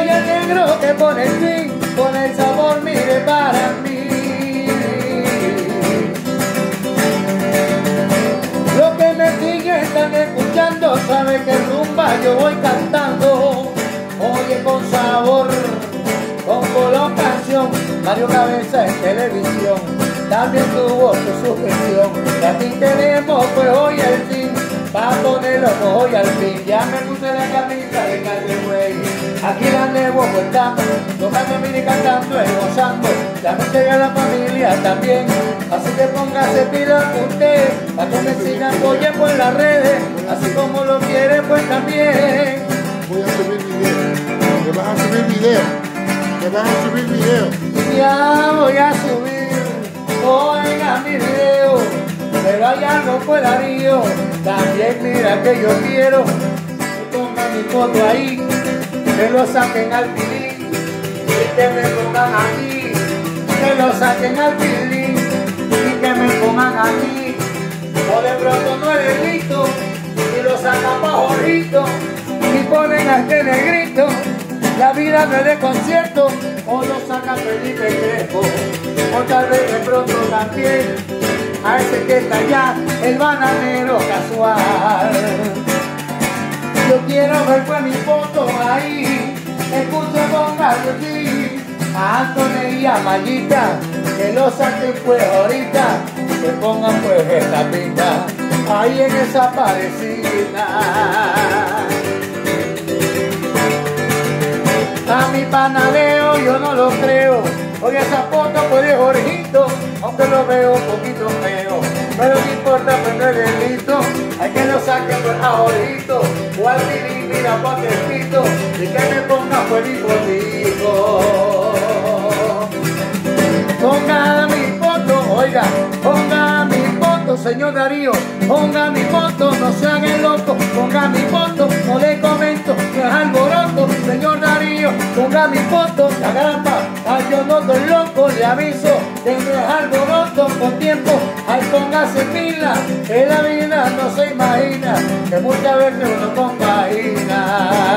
soy el negro que pone el fin, con el sabor, mire para mí. Lo que me sigue están escuchando, sabe que rumba yo voy cantando. Oye con sabor, con colocación, Mario Cabeza en televisión, también tuvo su sugestión. Y aquí tenemos pues hoy el fin, pa' ponerlo hoy al fin. Ya me puse la camisa de calle aquí la nevo estamos, tocando mini cantando y gozando. Ya me llega la familia también, así que póngase pila usted, para que me sigan oye por las redes, así como lo quiere pues también. Voy a subir video. Que van a subir video. Que van a subir video. Ya voy a subir, oiga mi video, pero hay algo por también mira que yo quiero, que pongan mi foto ahí, que lo saquen al pilín, y que me pongan aquí, que lo saquen al pilín, y que me pongan aquí, o de pronto no es delito, y lo sacan pa' jorrito, y ponen a este negrito, la vida no es concierto, o lo saca Felipe Crespo, o tal vez de pronto también a ese que está allá, el bananero casual. Quiero ver pues mi foto ahí, escuche póngalo aquí, a Anthony y a Mayita, que lo saquen pues ahorita, que pongan pues esta pinta, ahí en esa parecida. A mi panadeo yo no lo creo. Hoy esa foto pues de aunque lo veo un poquito feo. Pero no importa, pues no es delito. Hay que lo saquen pues a Jorgito. O al mira pa'. Y que me ponga mi fotito. Ponga mi foto, oiga, ponga mi foto, señor Darío, ponga mi foto, no se haga el loco, ponga mi foto, no le comento, no es alboroto, señor Darío, ponga mi foto, la grampa, ay yo no estoy loco, le aviso, que no es alboroto, con tiempo, ay póngase pila, que la vida no se imagina, que muchas veces uno compagina.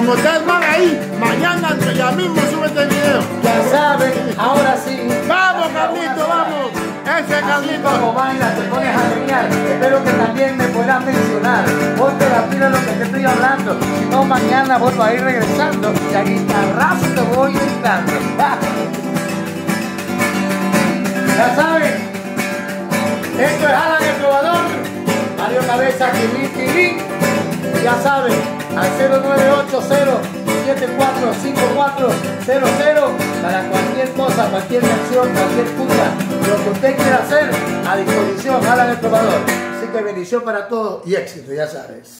Como ustedes van ahí, mañana ya mismo sube este video. ya saben, ahora sí. Vamos, Carlito, vamos. Ese Carlito. como baila, te pones a genial. Espero que también me puedas mencionar. Ponte la pila lo que te estoy hablando. Si no, mañana vuelvo a ir regresando y a guitarrazo te voy gritando. Ya saben, esto es Alan el Trovador, Mario Cabeza, Kili. Ya saben, al 0980-745400 para cualquier cosa, cualquier canción, cualquier puta, lo que usted quiera hacer, a disposición, Alan el Trovador. Así que bendición para todos y éxito, ya sabes.